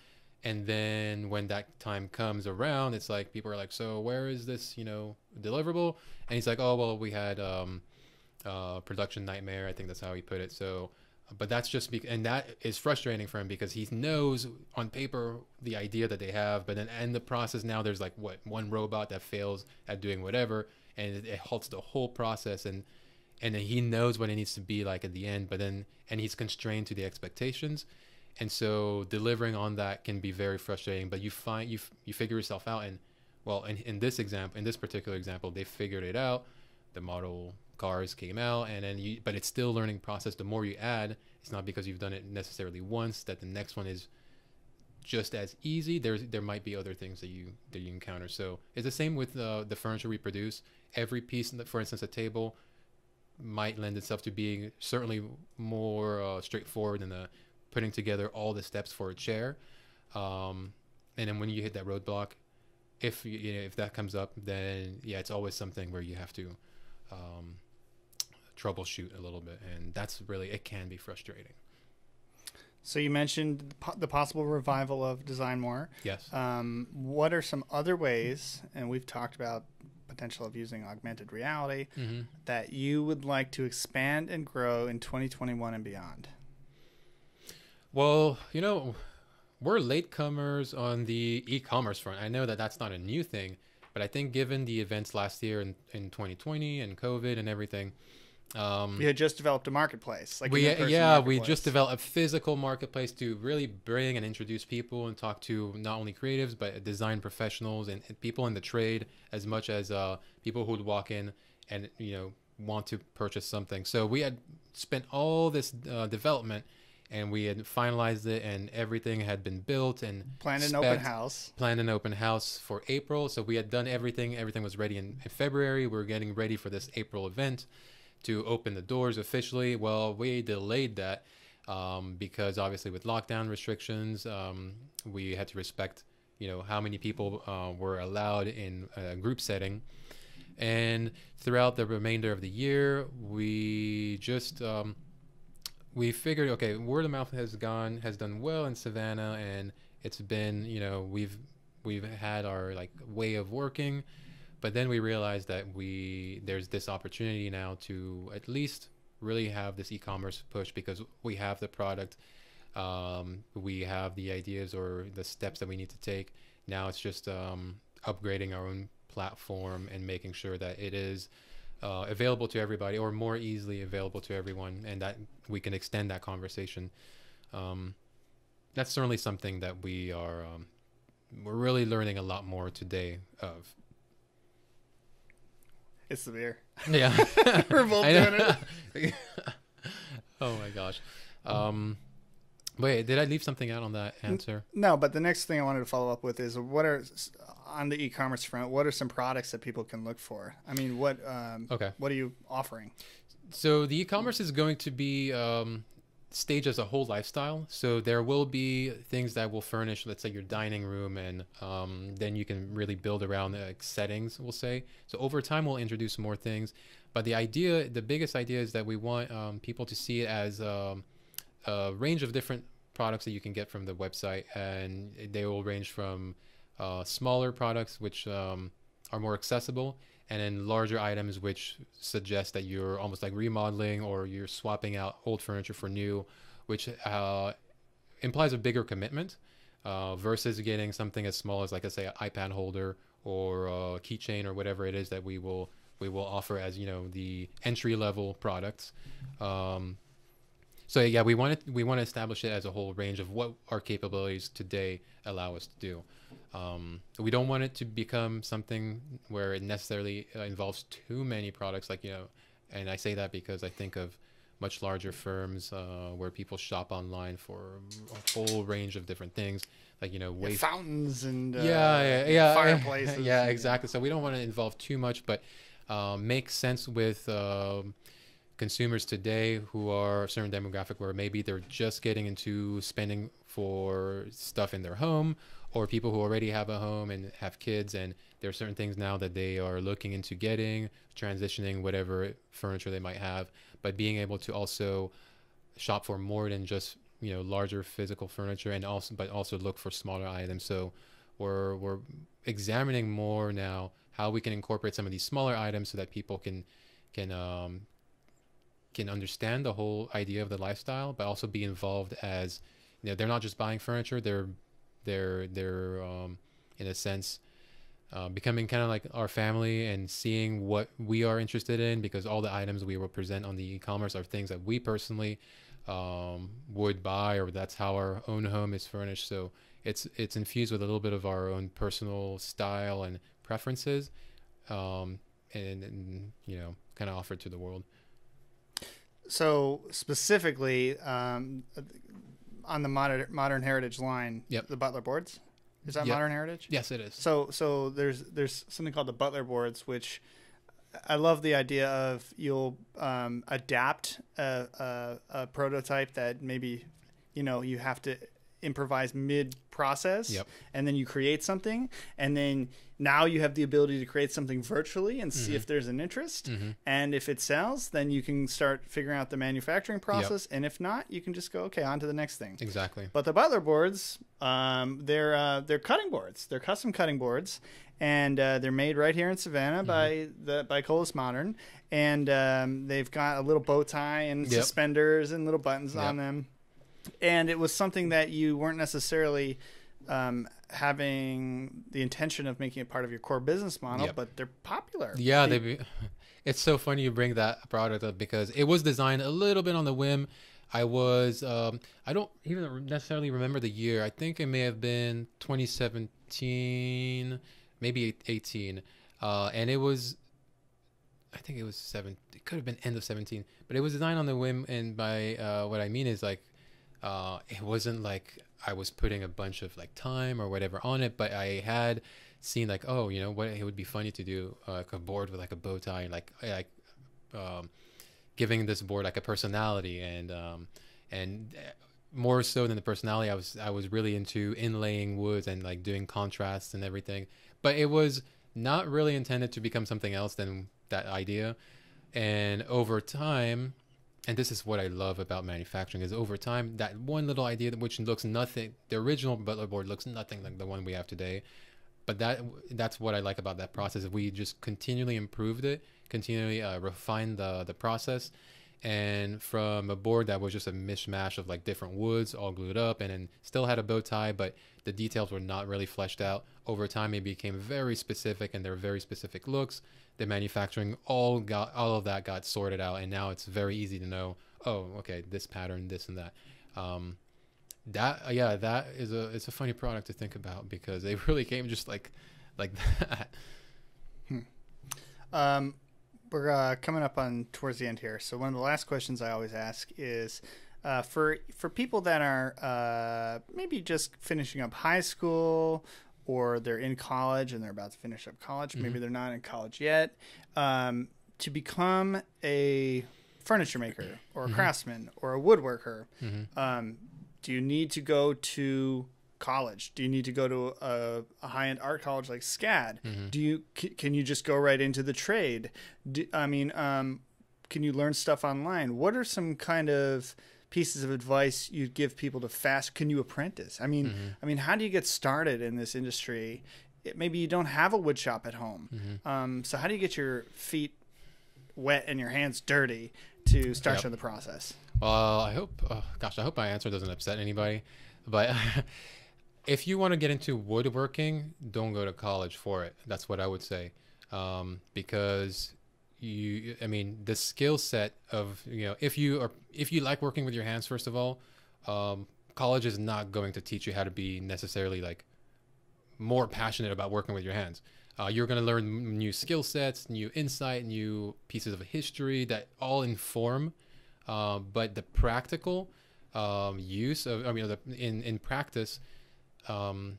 And then when that time comes around it's like people are like so where is this you know deliverable? And he's like oh well we had um uh production nightmare i think that's how he put it. So but that's just be- and that is frustrating for him because he knows on paper the idea that they have but then in the process now there's like what one robot that fails at doing whatever and it, it halts the whole process. And and then he knows what it needs to be like at the end but then and he's constrained to the expectations. And so delivering on that can be very frustrating but you find you you figure yourself out. And well in, in this example in this particular example they figured it out. The model cars came out and then you but it's still learning process. The more you add it's not because you've done it necessarily once that the next one is just as easy. There's there might be other things that you that you encounter. So it's the same with uh, the furniture we produce. Every piece for instance a table might lend itself to being certainly more uh, straightforward than the putting together all the steps for a chair. Um, and then when you hit that roadblock, if you, you know, if that comes up, then yeah, it's always something where you have to um, troubleshoot a little bit, and that's really it can be frustrating. So you mentioned the the possible revival of Design More. Yes. Um, what are some other ways, and we've talked about potential of using augmented reality, hmm that you would like to expand and grow in 2021 and beyond? Well, you know, we're latecomers on the e-commerce front. I know that that's not a new thing, but I think given the events last year in, in 2020 and COVID and everything, um, We had just developed a marketplace, like we yeah we just developed a physical marketplace to really bring and introduce people and talk to not only creatives but design professionals and, and people in the trade as much as uh, people who would walk in and you know want to purchase something so we had spent all this uh, development and we had finalized it and everything had been built and planned an open house. planned an open house for April. So we had done everything. Everything was ready in, in February. We were getting ready for this April event to open the doors officially. Well, we delayed that um, because obviously with lockdown restrictions, um, we had to respect, you know, how many people uh, were allowed in a group setting. And throughout the remainder of the year, we just um, we figured, okay, word of mouth has gone has done well in Savannah, and it's been, you know, we've we've had our like way of working, But then we realized that we there's this opportunity now to at least really have this e-commerce push because we have the product, um, we have the ideas or the steps that we need to take. Now it's just um, upgrading our own platform and making sure that it is uh, available to everybody or more easily available to everyone, and that we can extend that conversation. Um, that's certainly something that we are um, we're really learning a lot more today of. It's the beer. Yeah, <laughs> We're both doing it. <laughs> oh my gosh. Um, wait, did I leave something out on that answer? No, but the next thing I wanted to follow up with is what are on the e-commerce front? What are some products that people can look for? I mean, what um, Okay. what are you offering? So the e-commerce is going to be um, staged as a whole lifestyle. So there will be things that will furnish, let's say, your dining room, and um, then you can really build around the settings. We'll say. So over time, we'll introduce more things. But the idea, the biggest idea, is that we want um, people to see it as um, a range of different products that you can get from the website, and they will range from uh, smaller products, which um, are more accessible, and then larger items, which suggest that you're almost like remodeling or you're swapping out old furniture for new, which uh, implies a bigger commitment uh, versus getting something as small as, like I say, an iPad holder or a keychain or whatever it is that we will we will offer as you know the entry level products. Um, so yeah, we want to we want to establish it as a whole range of what our capabilities today allow us to do. Um, we don't want it to become something where it necessarily uh, involves too many products, like you know, and I say that because I think of much larger firms uh, where people shop online for a whole range of different things, like you know, Yeah, fountains and uh, yeah, yeah, yeah, fireplaces. <laughs> yeah, exactly. So we don't want to involve too much, but um, make sense with um, consumers today who are a certain demographic where maybe they're just getting into spending for stuff in their home, or people who already have a home and have kids, and there are certain things now that they are looking into getting, transitioning whatever furniture they might have, but being able to also shop for more than just you know larger physical furniture and also but also look for smaller items. So we're we're examining more now how we can incorporate some of these smaller items so that people can can um can understand the whole idea of the lifestyle but also be involved as you know they're not just buying furniture they're they're they're um in a sense uh, becoming kind of like our family and seeing what we are interested in because all the items we will present on the e-commerce are things that we personally um, would buy or that's how our own home is furnished. So it's it's infused with a little bit of our own personal style and preferences um, and, and you know kind of offered to the world. So specifically, um, on the modern modern heritage line, Yep. the Butler boards. Is that Yep. modern heritage? yes it is So so there's there's something called the Butler boards, which I love the idea of you'll um, adapt a, a, a prototype that maybe you know you have to improvise mid process Yep. and then you create something and then now you have the ability to create something virtually and see if there's an interest Mhm. and if it sells then you can start figuring out the manufacturing process and if not you can just go okay on to the next thing exactly but the Butler boards, um, they're uh, they're cutting boards. They're custom cutting boards, and uh, they're made right here in Savannah by the by Colas Modern. And um, they've got a little bow tie and Yep. suspenders and little buttons Yep. on them. And it was something that you weren't necessarily um, having the intention of making it part of your core business model, Yep. but they're popular. Yeah, they. Be, <laughs> it's so funny you bring that product up because it was designed a little bit on the whim. I was. Um, I don't even necessarily remember the year. I think it may have been 2017, maybe 18, uh, and it was. I think it was seven. It could have been end of 17, but it was designed on the whim. And by uh, what I mean is like, uh, it wasn't like I was putting a bunch of like time or whatever on it, but I had seen like, oh, you know, what it would be funny to do uh, like a board with like a bow tie and like like um, giving this board like a personality and um, and uh, more so than the personality, I was I was really into inlaying woods and like doing contrasts and everything. But it was not really intended to become something else than that idea. And over time, and this is what I love about manufacturing is over time that one little idea which looks nothing the original butler board looks nothing like the one we have today but that that's what I like about that process. We just continually improved it, continually uh, refined the the process, and from a board that was just a mishmash of like different woods all glued up, and then still had a bow tie, but the details were not really fleshed out. Over time, it became very specific, and there were very specific looks. The manufacturing all got all of that got sorted out, and now it's very easy to know. Oh, okay, this pattern, this and that. Um, that uh, yeah that is a it's a funny product to think about because they <laughs> really came just like like that Um, we're uh, coming up on towards the end here. So one of the last questions I always ask is uh, for for people that are uh, maybe just finishing up high school or they're in college and they're about to finish up college. Maybe they're not in college yet. Um, to become a furniture maker or a craftsman or a woodworker, um, do you need to go to college? Do you need to go to a, a high-end art college like SCAD? Do you c- can you just go right into the trade? Do, I mean, um, can you learn stuff online? What are some kind of pieces of advice you'd give people to fast? Can you apprentice? I mean, I mean, how do you get started in this industry? It, maybe you don't have a wood shop at home, um, so how do you get your feet wet and your hands dirty to start Yep. you on the process? well i hope oh, gosh i hope my answer doesn't upset anybody but <laughs> if you want to get into woodworking don't go to college for it that's what i would say um, because you i mean the skill set of you know if you are if you like working with your hands first of all um, college is not going to teach you how to be necessarily like more passionate about working with your hands. Uh, you're going to learn new skill sets, new insight, new pieces of history that all inform. Uh, but the practical um, use of, I mean, the, in in practice, um,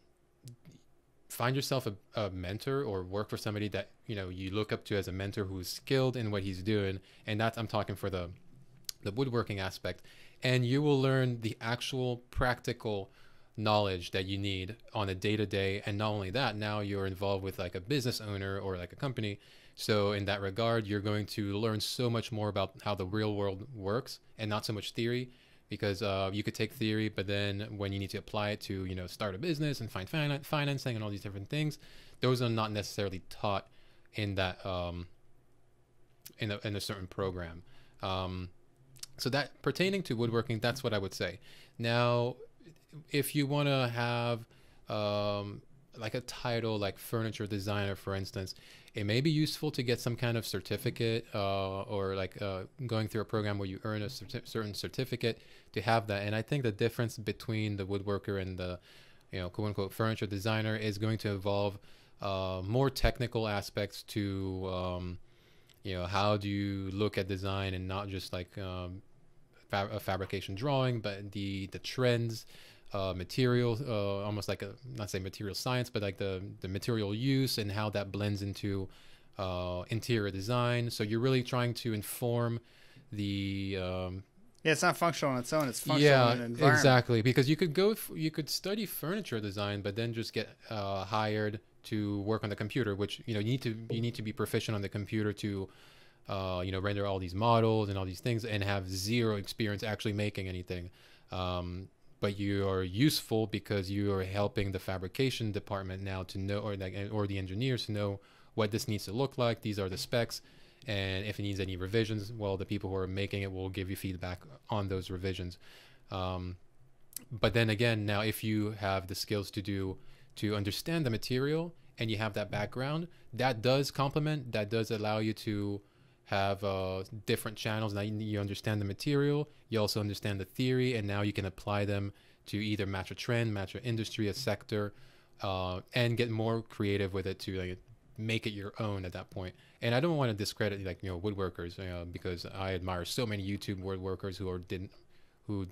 find yourself a, a mentor or work for somebody that you know you look up to as a mentor who's skilled in what he's doing, and that's I'm talking for the the woodworking aspect, and you will learn the actual practical knowledge that you need on a day to day. And not only that, now you're involved with like a business owner or like a company. So, in that regard, you're going to learn so much more about how the real world works and not so much theory. Because uh, you could take theory, but then when you need to apply it to, you know, start a business and find finan- financing and all these different things, those are not necessarily taught in that um, in a in a certain program. Um, so that pertaining to woodworking, that's what I would say. Now, if you want to have um, like a title like furniture designer, for instance, it may be useful to get some kind of certificate uh, or like uh, going through a program where you earn a certi- certain certificate to have that. And I think the difference between the woodworker and the you know quote unquote furniture designer is going to involve uh, more technical aspects to um, you know how do you look at design and not just like um, a fabrication drawing, but the the trends, uh, material, uh, almost like a not say material science, but like the the material use and how that blends into uh, interior design. So you're really trying to inform the um, Yeah, it's not functional on its own. It's functional yeah, in an environment. exactly. Because you could go, f- you could study furniture design, but then just get uh, hired to work on the computer, which you know you need to you need to be proficient on the computer to, uh, you know, render all these models and all these things, and have zero experience actually making anything. Um, but you are useful because you are helping the fabrication department now to know, or like, or the engineers to know what this needs to look like. These are the specs, and if it needs any revisions, well, the people who are making it will give you feedback on those revisions. Um, but then again, now if you have the skills to do to understand the material and you have that background, that does complement. That does allow you to have uh, different channels. Now you, understand the material, you also understand the theory, and now you can apply them to either match a trend, match an industry, a sector, uh, and get more creative with it to like make it your own at that point. And I don't want to discredit like you know woodworkers, you know, because I admire so many YouTube woodworkers who are didn't who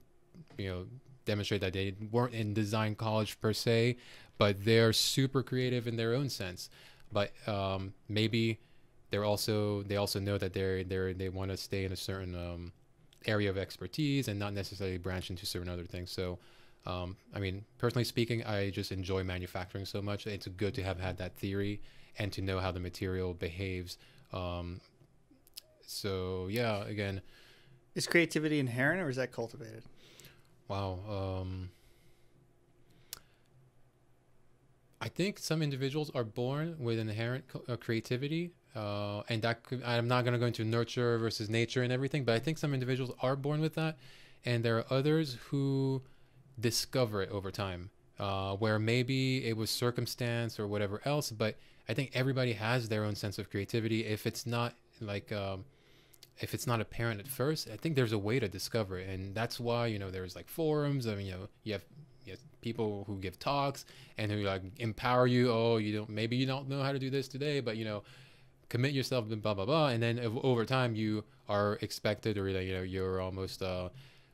you know demonstrate that they weren't in design college per se, but they're super creative in their own sense. But um, maybe they're also they also know that they're they're they want to stay in a certain um, area of expertise and not necessarily branch into certain other things. So. Um, I mean, personally speaking, I just enjoy manufacturing so much. It's good to have had that theory and to know how the material behaves. Um, so yeah, again, Is creativity inherent or is that cultivated? Wow. Um, I think some individuals are born with inherent uh, creativity, uh, and that could, I'm not going to go into nurture versus nature and everything, but I think some individuals are born with that, and there are others who discover it over time, uh, where maybe it was circumstance or whatever else, but I think everybody has their own sense of creativity. If it's not like um, if it's not apparent at first, I think there's a way to discover it, and that's why you know there's like forums. I mean, you know, you have, people who give talks and who like empower you. Oh, you don't maybe you don't know how to do this today, but you know, commit yourself to blah blah blah, and then ov- over time you are expected or you know you're almost uh,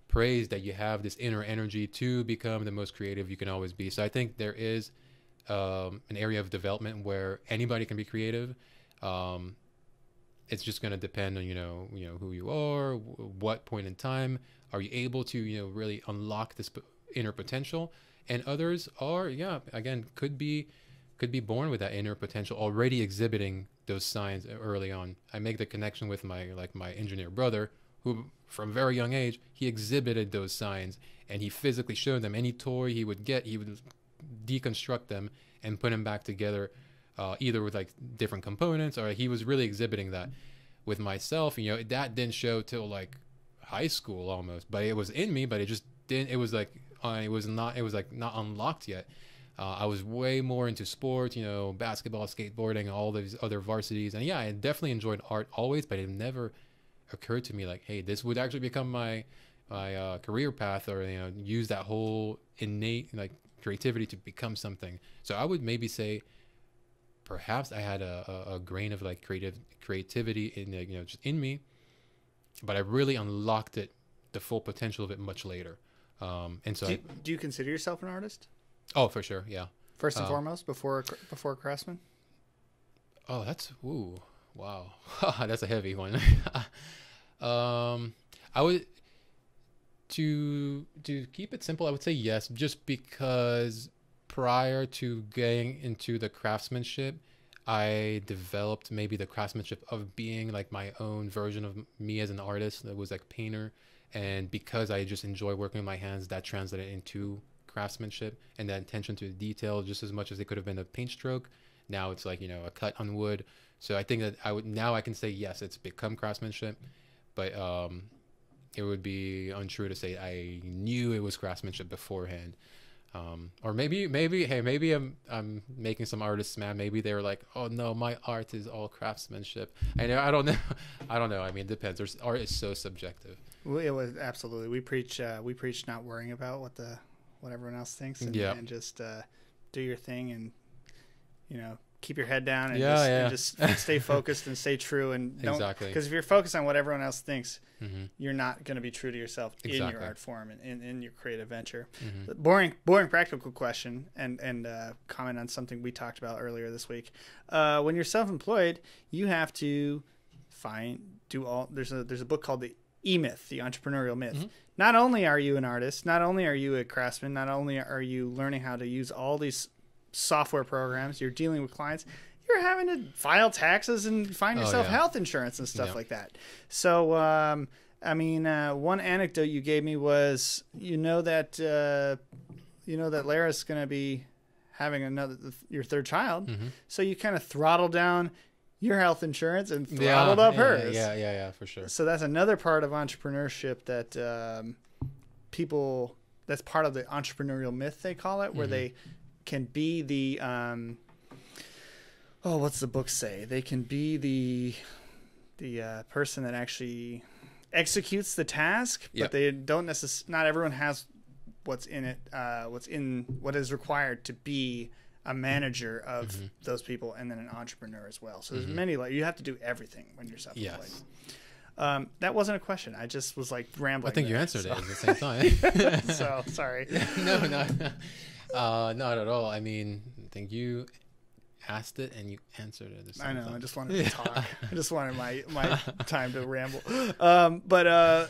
praised that you have this inner energy to become the most creative you can always be. So I think there is um, an area of development where anybody can be creative. Um, it's just going to depend on you know you know who you are, what point in time are you able to you know really unlock this inner potential, and others are yeah again could be could be born with that inner potential already exhibiting those signs early on. I make the connection with my like my engineer brother who from very young age he exhibited those signs and he physically showed them. Any toy he would get he would deconstruct them and put them back together uh, either with like different components or he was really exhibiting that with myself you know. That didn't show till like high school almost but it was in me but it just didn't it was like uh, it was not it was like not unlocked yet uh, I was way more into sports, you know, basketball, skateboarding, all these other varsities, and yeah, I definitely enjoyed art always, but it never occurred to me like, hey, this would actually become my my uh, career path, or you know, use that whole innate like creativity to become something. So I would maybe say, perhaps I had a, a, a grain of like creative creativity in you know just in me, but I really unlocked it, the full potential of it much later. Um, and so, Do I, do you consider yourself an artist oh, for sure, yeah. first and Uh, foremost before before craftsman? Oh, that's ooh, wow, <laughs> that's a heavy one. <laughs> um, I would to to keep it simple. I would say yes, just because prior to getting into the craftsmanship, I developed maybe the craftsmanship of being like my own version of me as an artist that was like painter, and because I just enjoy working with my hands, that translated into craftsmanship and that attention to detail just as much as it could have been a paint stroke. Now it's like you know a cut on wood. So i think that i would now i can say yes it's become craftsmanship but um it would be untrue to say i knew it was craftsmanship beforehand. Um or maybe maybe hey maybe i'm i'm making some artists mad. Maybe they were like oh no my art is all craftsmanship. I know i don't know. <laughs> I don't know. I mean it depends. There's, art is so subjective. Well, It was absolutely. We preach. Uh, we preach not worrying about what the what everyone else thinks, and, Yeah. and just uh, do your thing, and you know, keep your head down, and, Yeah, just, yeah. and just stay <laughs> focused and stay true, and don't exactly because if you're focused on what everyone else thinks, hmm you're not going to be true to yourself in your art form and in, in your creative venture. hmm boring, boring practical question, and and uh, comment on something we talked about earlier this week. Uh, when you're self-employed, you have to find do all. There's a there's a book called the E Myth, the entrepreneurial myth. Mhm. Not only are you an artist, not only are you a craftsman, not only are you learning how to use all these software programs, you're dealing with clients. You're having to file taxes and find Oh, yourself yeah. health insurance and stuff Yeah. like that. So, um, I mean, uh, one anecdote you gave me was, you know that, uh, you know that Lara's going to be having another your third child, hmm so you kind of throttle down your health insurance and throttled up yeah, hers. yeah yeah yeah for sure So that's another part of entrepreneurship that um, people. That's part of the entrepreneurial myth they call it, where Mhm. they can be the. Um, oh, what's the book say? They can be the the uh, person that actually executes the task, but they don't necessarily. Not everyone has what's in it. Uh, what's in what is required to be a manager of Mhm. those people and then an entrepreneur as well. So there's Mhm. many like you have to do everything when you're self-employed. yes Um, that wasn't a question. I just was like rambling. I think you answered so. it at the same time. <laughs> so sorry. <laughs> no, no, <laughs> uh, not at all. I mean, I think you asked it and you answered it at the same I know. time. I just wanted to talk. I just wanted my my time to ramble. Um, but uh,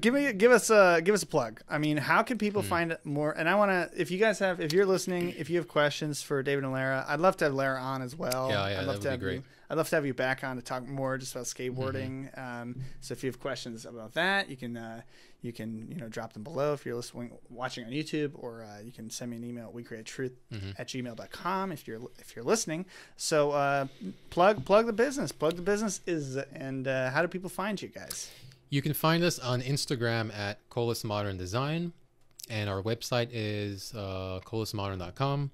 give me give us a give us a plug. I mean, how can people Hmm. find more? And I want to, if you guys have, if you're listening, if you have questions for David and Lara, I'd love to have Lara on as well. Yeah, yeah, I'd that love would to be have great. you. I'd love to have you back on to talk more just about skateboarding. Mm-hmm. Um, so if you have questions about that, you can uh, you can you know drop them below if you're listening watching on YouTube, or uh, you can send me an email at we create truth Mm-hmm. at gmail.com if you're if you're listening. So uh, plug plug the business, plug the business is and uh, how do people find you guys? You can find us on Instagram at Colas Modern Design, and our website is uh, colasmodern.com.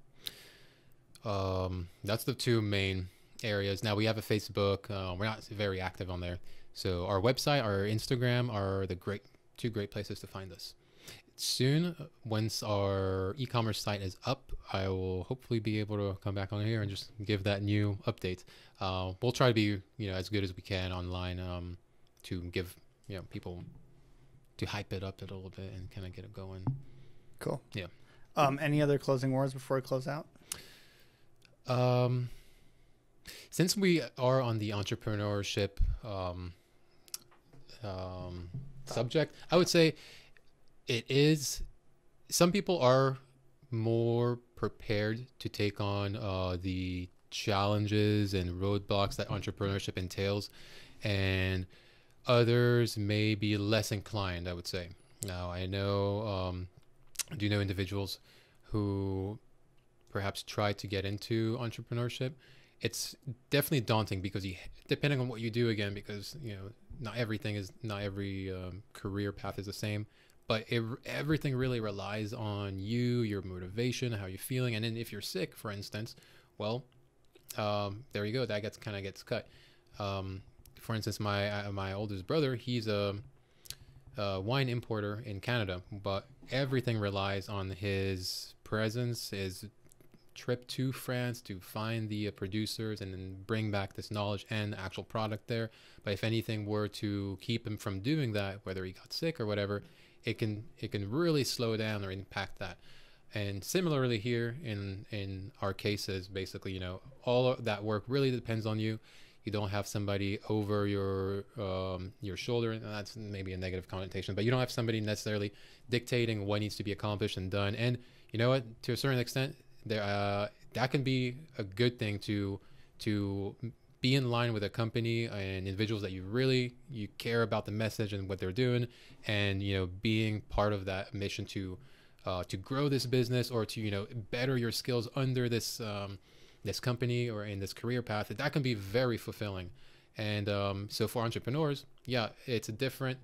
Um, that's the two main areas. Now we have a Facebook. Uh, we're not very active on there, so our website, our Instagram are the great two great places to find us. Soon, once our e-commerce site is up, I will hopefully be able to come back on here and just give that new update. Uh, we'll try to be you know as good as we can online um, to give you know people to hype it up a little bit and kind of get it going. Cool. Yeah. Um, any other closing words before we close out? Um, since we are on the entrepreneurship um, um, subject, I would say it is. Some people are more prepared to take on uh, the challenges and roadblocks that entrepreneurship entails, and others may be less inclined. I would say. Now I know. Um, I do know individuals who perhaps try to get into entrepreneurship it's definitely daunting because you depending on what you do again because you know not everything is not every um, career path is the same but it, everything really relies on you your motivation how you're feeling and then if you're sick for instance well um, there you go that gets kind of gets cut um, for instance my uh, my oldest brother he's a, a wine importer in canada but everything relies on his presence his trip to France to find the uh, producers and then bring back this knowledge and actual product there. But if anything were to keep him from doing that, whether he got sick or whatever, it can it can really slow down or impact that. And similarly here in in our cases, basically, you know, all that work really depends on you. You don't have somebody over your um, your shoulder, and that's maybe a negative connotation. But you don't have somebody necessarily dictating what needs to be accomplished and done. And you know what? To a certain extent, there uh, that can be a good thing to to be in line with a company and individuals that you really you care about the message and what they're doing and you know being part of that mission to uh, to grow this business or to you know better your skills under this um, this company or in this career path that can be very fulfilling. And um, so for entrepreneurs yeah it's a different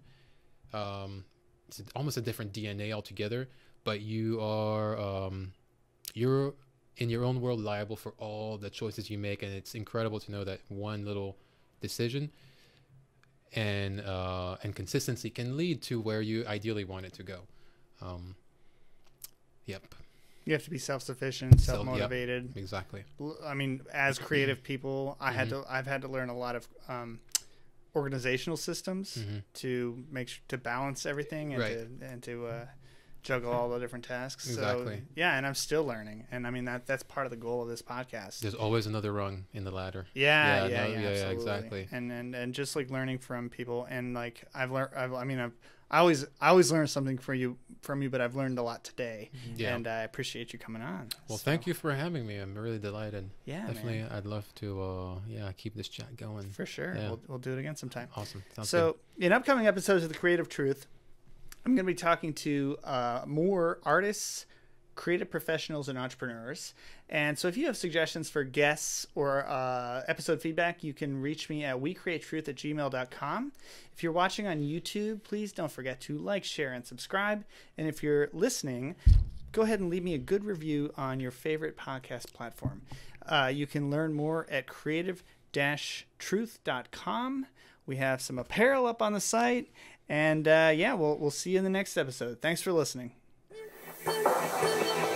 um, it's almost a different dna altogether but you are um, you're in your own world liable for all the choices you make and it's incredible to know that one little decision and uh, and consistency can lead to where you ideally want it to go. Um, yep You have to be self-sufficient, Self- yep. self-motivated. exactly I mean, as creative people, I had to. I've had to learn a lot of um, organizational systems Mhm. to make sure to balance everything and Right. to and to uh, juggle all the different tasks. Exactly. So, yeah, and I'm still learning, and I mean that that's part of the goal of this podcast. there's always another rung in the ladder Yeah, Yeah, yeah, no, yeah, yeah, yeah, exactly. And and and just like learning from people, and like I've learned. I've, I mean, I've I always I always learn something from you from you, but I've learned a lot today, yeah. And I appreciate you coming on. well So, thank you for having me. I'm really delighted. Yeah, definitely man, i'd love to uh yeah keep this chat going. For sure. Yeah. We'll we'll do it again sometime. awesome. Sounds so, in upcoming episodes of The Creative Truth, I'm going to be talking to uh, more artists, creative professionals, and entrepreneurs. And so, if you have suggestions for guests or uh, episode feedback, you can reach me at wecreatetruth at gmail.com. If you're watching on YouTube, please don't forget to like, share, and subscribe. And if you're listening, go ahead and leave me a good review on your favorite podcast platform. Uh, you can learn more at creative truth.com. We have some apparel up on the site. And uh, yeah, we'll, we'll see you in the next episode. Thanks for listening. Thank you.